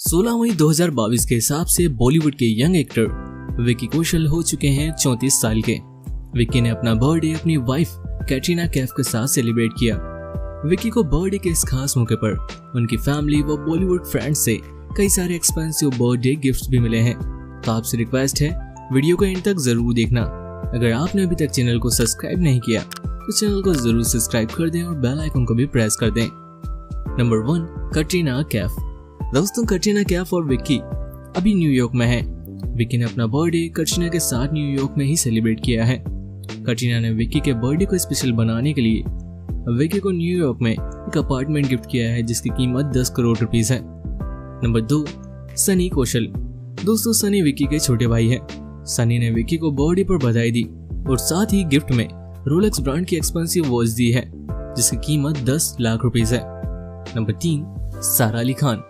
16 मई 2022 के हिसाब से बॉलीवुड के यंग एक्टर विकी कौशल हो चुके हैं 34 साल के। विकी ने अपना बर्थडे अपनी वाइफ कैटरीना कैफ के साथ सेलिब्रेट किया। विकी को बर्थडे के इस खास मौके पर उनकी फैमिली व बॉलीवुड फ्रेंड्स से कई सारे एक्सपेंसिव बर्थडे गिफ्ट्स भी मिले हैं। तो आपसे रिक्वेस्ट है वीडियो को एंड तक ज़रूर देखना। अगर आपने अभी तक चैनल को सब्सक्राइब नहीं किया तो चैनल को ज़रूर सब्सक्राइब कर दें और बेल आइकन को भी प्रेस कर दें। Number one Katrina Kaif. दोस्तों कटरीना कैफ और विक्की अभी न्यूयॉर्क में है। विक्की ने अपना बर्थडे कटरीना के साथ न्यूयॉर्क में ही सेलिब्रेट किया है। कटरीना ने विक्की के बर्थडे को स्पेशल बनाने के लिए विक्की को न्यूयॉर्क में एक अपार्टमेंट गिफ्ट किया है, जिसकी कीमत 10 करोड़ रुपीस है। नंबर दो, सनी कौशल। दोस्तों, सनी विक्की के छोटे भाई हैं। सनी ने विक्की को बर्थडे पर बधाई दी और साथ ही गिफ्ट में रोलेक्स ब्रांड की एक्सपेंसिव वॉच दी है, जिसकी कीमत 10 लाख रुपीस है। नंबर तीन, सारा अली खान।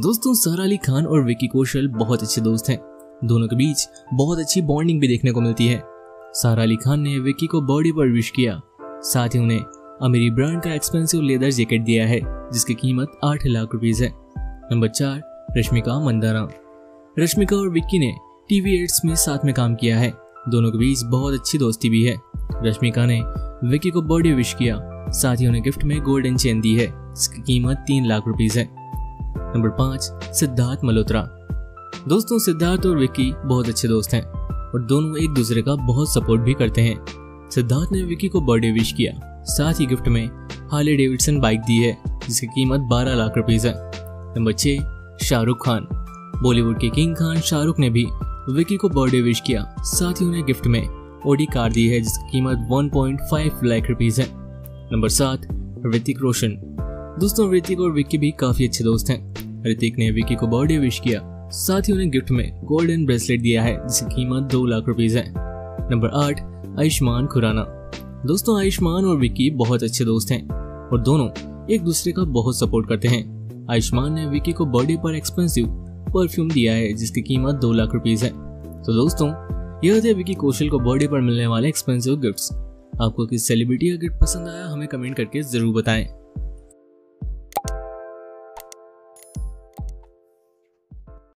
दोस्तों, सारा अली खान और विकी कौशल बहुत अच्छे दोस्त हैं। दोनों के बीच बहुत अच्छी बॉन्डिंग भी देखने को मिलती है। सारा अली खान ने विकी को बर्थडे पर विश किया। साथ ही उन्हें अमीरी ब्रांड का एक्सपेंसिव लेदर जैकेट दिया है, जिसकी कीमत आठ लाख रुपीज़ है। नंबर चार, रश्मिका मंदाना रश्मिका और विक्की ने टीवी एड्स में साथ में काम किया है। दोनों के बीच बहुत अच्छी दोस्ती भी है। रश्मिका ने विक्की को बर्थडे विश किया। साथ ही उन्हें गिफ्ट में गोल्डन चेन दी है, जिसकी कीमत तीन लाख रुपीज़ है। नंबर पाँच, सिद्धार्थ मल्होत्रा। दोस्तों, सिद्धार्थ और विक्की बहुत अच्छे दोस्त हैं और दोनों एक दूसरे का बहुत सपोर्ट भी करते हैं। सिद्धार्थ ने विक्की को बर्थडे विश किया। साथ ही गिफ्ट में हार्ले डेविडसन बाइक दी है, जिसकी कीमत 12 लाख रुपीज़ है। नंबर छह, शाहरुख खान। बॉलीवुड के किंग खान शाहरुख ने भी विक्की को बर्थडे विश किया। साथ ही उन्हें गिफ्ट में ओडी कार दी है, जिसकी कीमत 1.5 लाख रुपीज़ है। नंबर सात, ऋतिक रोशन। दोस्तों, ऋतिक और विक्की भी काफ़ी अच्छे दोस्त हैं। ऋतिक ने विक्की को बर्थडे विश किया, साथ ही उन्हें गिफ्ट में गोल्डन ब्रेसलेट दिया है, जिसकी कीमत दो लाख रुपीज़ है। नंबर आठ, आयुष्मान खुराना। दोस्तों, आयुष्मान और विक्की बहुत अच्छे दोस्त हैं और दोनों एक दूसरे का बहुत सपोर्ट करते हैं। आयुष्मान ने विक्की को बर्थडे पर एक्सपेंसिव परफ्यूम दिया है, जिसकी कीमत दो लाख रुपीज़ है। तो दोस्तों यह थे विकी कौशल को बर्थडे पर मिलने वाले एक्सपेंसिव गिफ्ट्स आपको किस सेलिब्रिटी का गिफ्ट पसंद आया, हमें कमेंट करके ज़रूर बताएँ।